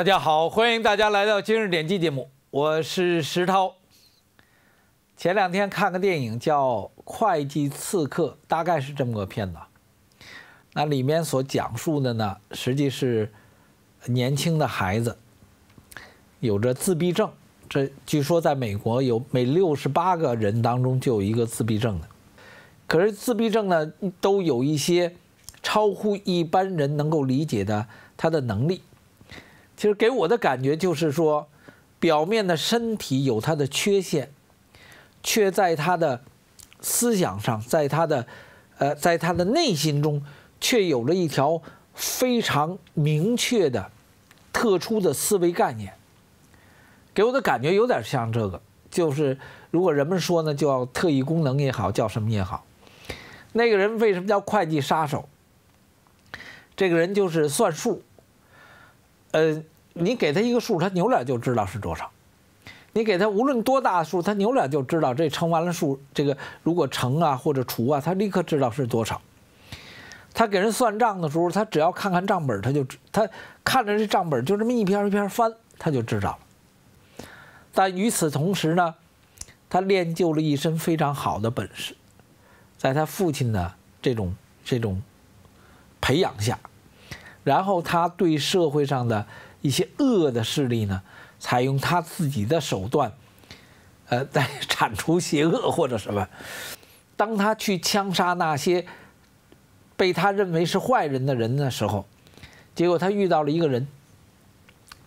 大家好，欢迎大家来到今日点击节目，我是石涛。前两天看个电影叫《会计刺客》，大概是这么个片子。那里面所讲述的呢，实际是年轻的孩子有着自闭症。这据说在美国有每六十八个人当中就有一个自闭症的。可是自闭症呢，都有一些超乎一般人能够理解的他的能力。其实给我的感觉就是说，表面的身体有他的缺陷，却在他的思想上，在他的呃，在他的内心中，却有了一条非常明确的、特殊的思维概念。给我的感觉有点像这个，就是如果人们说呢，叫特异功能也好，叫什么也好，那个人为什么叫会计杀手？这个人就是算数。呃，你给他一个数，他扭脸就知道是多少。你给他无论多大数，他扭脸就知道这乘完了数，这个如果乘啊或者除啊，他立刻知道是多少。他给人算账的时候，他只要看看账本，他就他看着这账本就这么一篇一篇翻，他就知道了。但与此同时呢，他练就了一身非常好的本事，在他父亲的这种这种培养下。然后他对社会上的一些恶的势力呢，采用他自己的手段，呃，在铲除邪恶或者什么。当他去枪杀那些被他认为是坏人的人的时候，结果他遇到了一个人，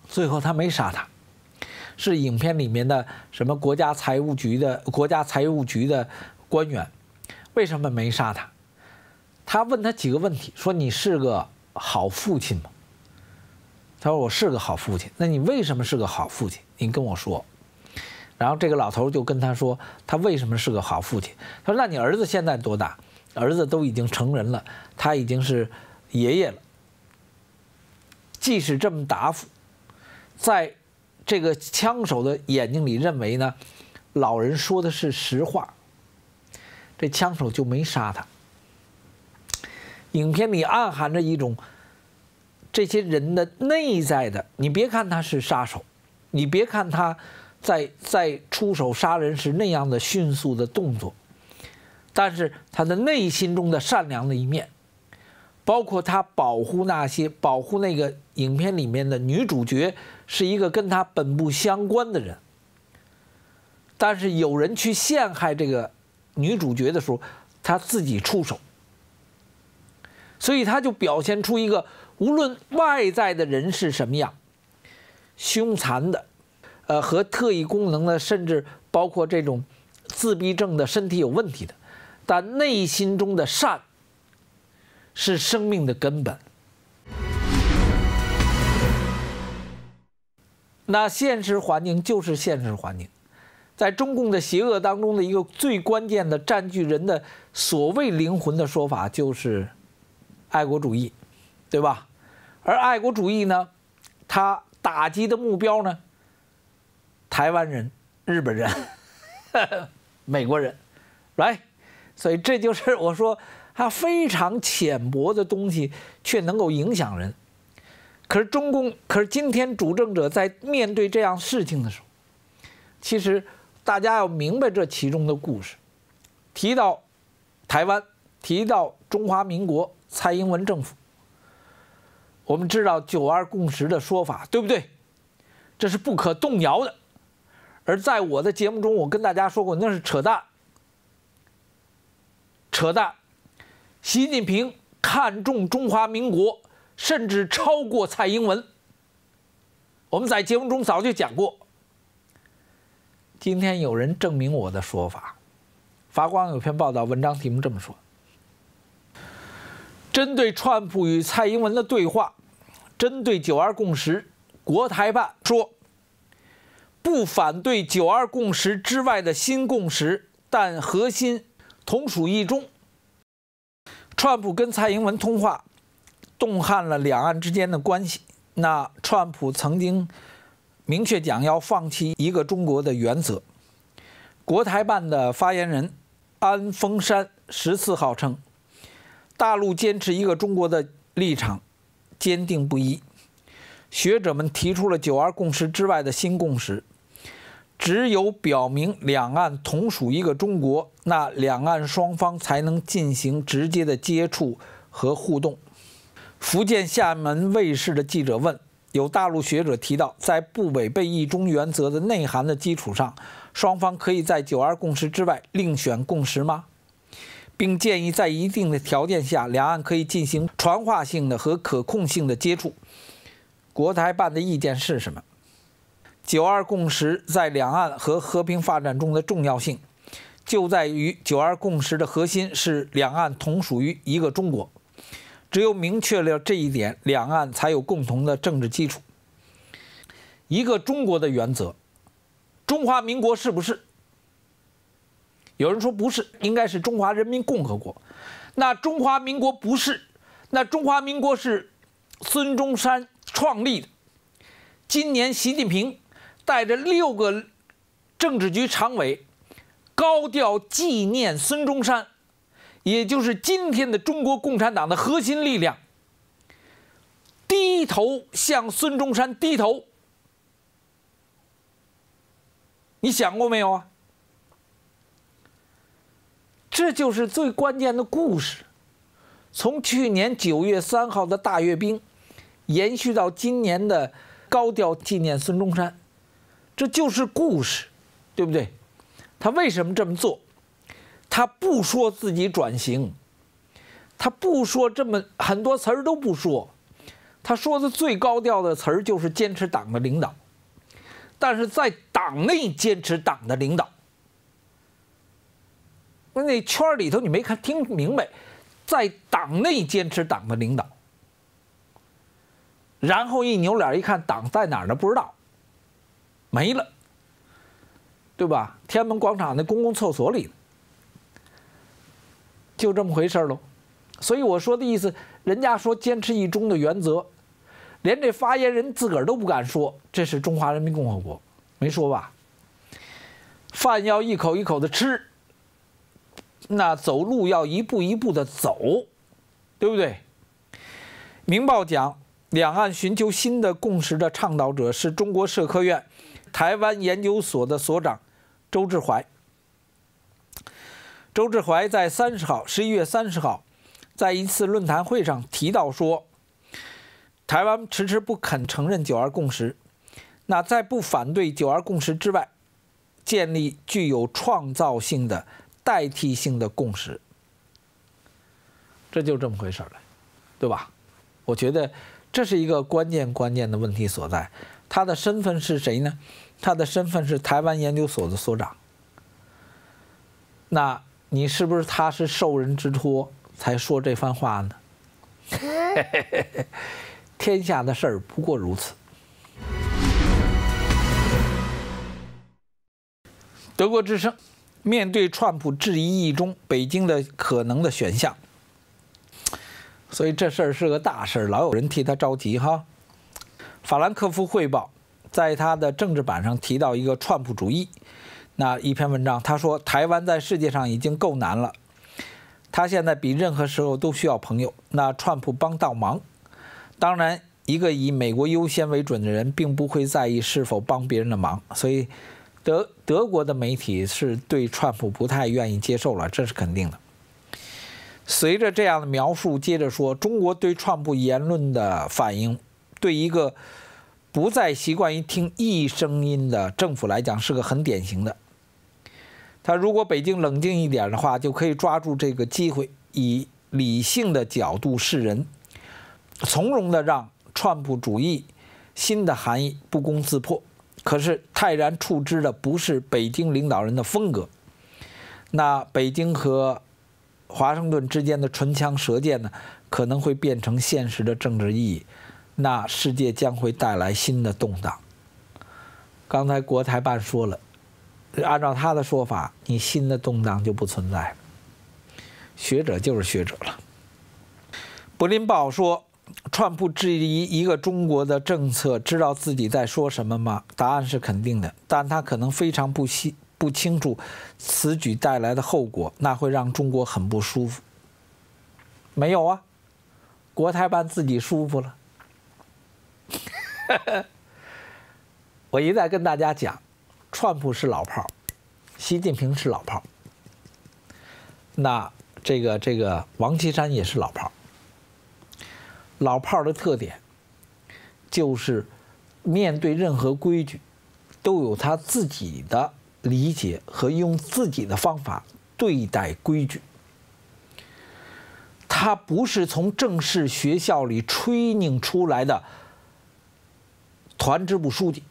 最后他没杀他，是影片里面的什么国家财务局的国家财务局的官员。为什么没杀他？他问他几个问题，说你是个。好父亲吗？他说：“我是个好父亲。那你为什么是个好父亲？你跟我说。”然后这个老头就跟他说：“他为什么是个好父亲？”他说：“那你儿子现在多大？儿子都已经成人了，他已经是爷爷了。”即使这么答复，在这个枪手的眼睛里认为呢，老人说的是实话。这枪手就没杀他。影片里暗含着一种这些人的内在的，你别看他是杀手，你别看他在在出手杀人时那样的迅速的动作，但是他的内心中的善良的一面，包括他保护那些保护那个影片里面的女主角是一个跟他本不相关的人，但是有人去陷害这个女主角的时候，他自己出手。所以他就表现出一个，无论外在的人是什么样，凶残的，呃，和特异功能的，甚至包括这种自闭症的身体有问题的，但内心中的善是生命的根本。那现实环境就是现实环境，在中共的邪恶当中的一个最关键的占据人的所谓灵魂的说法就是。爱国主义，对吧？而爱国主义呢，它打击的目标呢，台湾人、日本人、美国人，来，所以这就是我说它非常浅薄的东西，却能够影响人。可是中共，可是今天主政者在面对这样事情的时候，其实大家要明白这其中的故事。提到台湾，提到中华民国。蔡英文政府，我们知道“九二共识”的说法，对不对？这是不可动摇的。而在我的节目中，我跟大家说过，那是扯淡，扯淡。习近平看重中华民国，甚至超过蔡英文。我们在节目中早就讲过。今天有人证明我的说法。法光有篇报道，文章题目这么说。针对川普与蔡英文的对话，针对“九二共识”，国台办说不反对“九二共识”之外的新共识，但核心同属一中。川普跟蔡英文通话，动撼了两岸之间的关系。那川普曾经明确讲要放弃一个中国的原则。国台办的发言人安峰山十四号称。大陆坚持一个中国的立场坚定不移，学者们提出了九二共识之外的新共识。只有表明两岸同属一个中国，那两岸双方才能进行直接的接触和互动。福建厦门卫视的记者问：有大陆学者提到，在不违背一中原则的内涵的基础上，双方可以在九二共识之外另选共识吗？并建议在一定的条件下，两岸可以进行传话性的和可控性的接触。国台办的意见是什么？九二共识在两岸和和平发展中的重要性，就在于九二共识的核心是两岸同属于一个中国。只有明确了这一点，两岸才有共同的政治基础。一个中国的原则，中华民国是不是？有人说不是，应该是中华人民共和国。那中华民国不是，那中华民国是孙中山创立的。今年习近平。带着六个政治局常委，高调纪念孙中山，也就是今天的中国共产党的核心力量，低头向孙中山低头。你想过没有啊？这就是最关键的故事，从去年九月三号的大阅兵，延续到今年的高调纪念孙中山。这就是故事，对不对？他为什么这么做？他不说自己转型，他不说这么很多词儿都不说，他说的最高调的词儿就是坚持党的领导。但是在党内坚持党的领导，那圈里头你没看听明白，在党内坚持党的领导，然后一扭脸一看党在哪儿呢？不知道。没了，对吧？天安门广场那公共厕所里，就这么回事喽。所以我说的意思，人家说坚持一中的原则，连这发言人自个儿都不敢说这是中华人民共和国，没说吧？饭要一口一口的吃，那走路要一步一步的走，对不对？《明报》讲，两岸寻求新的共识的倡导者是中国社科院。台湾研究所的所长周志怀，周志怀在三十号，十一月三十号，在一次论坛会上提到说，台湾迟迟不肯承认九二共识，那在不反对九二共识之外，建立具有创造性的代替性的共识，这就这么回事儿了，对吧？我觉得这是一个关键关键的问题所在。他的身份是谁呢？他的身份是台湾研究所的所长。那你是不是他是受人之托才说这番话呢？天下的事儿不过如此。德国之声面对川普质疑一中北京的可能的选项，所以这事儿是个大事儿，老有人替他着急哈。法兰克福汇报。在他的政治版上提到一个川普主义，那一篇文章，他说台湾在世界上已经够难了，他现在比任何时候都需要朋友。那川普帮倒忙，当然，一个以美国优先为准的人，并不会在意是否帮别人的忙。所以，德德国的媒体是对川普不太愿意接受了，这是肯定的。随着这样的描述，接着说，中国对川普言论的反应，对一个。不再习惯于听异声音的政府来讲，是个很典型的。他如果北京冷静一点的话，就可以抓住这个机会，以理性的角度示人，从容的让川普主义新的含义不攻自破。可是泰然处之的不是北京领导人的风格，那北京和华盛顿之间的唇枪舌剑呢，可能会变成现实的政治意义。那世界将会带来新的动荡。刚才国台办说了，按照他的说法，你新的动荡就不存在。学者就是学者了。柏林报说，川普质疑一个中国的政策，知道自己在说什么吗？答案是肯定的，但他可能非常不清不清楚此举带来的后果，那会让中国很不舒服。没有啊，国台办自己舒服了。我一再跟大家讲，川普是老炮习近平是老炮那这个这个王岐山也是老炮老炮儿的特点就是面对任何规矩，都有他自己的理解和用自己的方法对待规矩。他不是从正式学校里吹拧出来的团支部书记，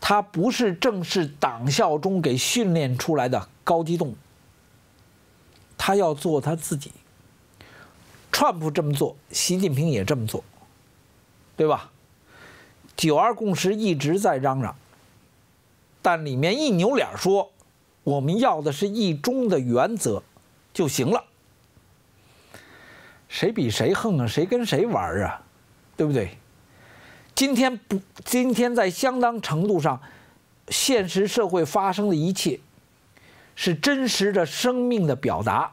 他不是正式党校中给训练出来的高级动物。他要做他自己。川普这么做，习近平也这么做，对吧？九二共识一直在嚷嚷，但里面一扭脸说，我们要的是一中的原则就行了。谁比谁横啊？谁跟谁玩啊？对不对？今天不，今天在相当程度上，现实社会发生的一切，是真实的生命的表达，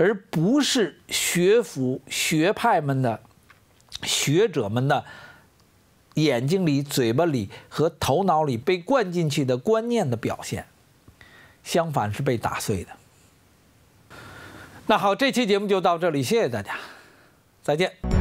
而不是学府学派们的学者们的眼睛里、嘴巴里和头脑里被灌进去的观念的表现。相反，是被打碎的。那好，这期节目就到这里，谢谢大家，再见。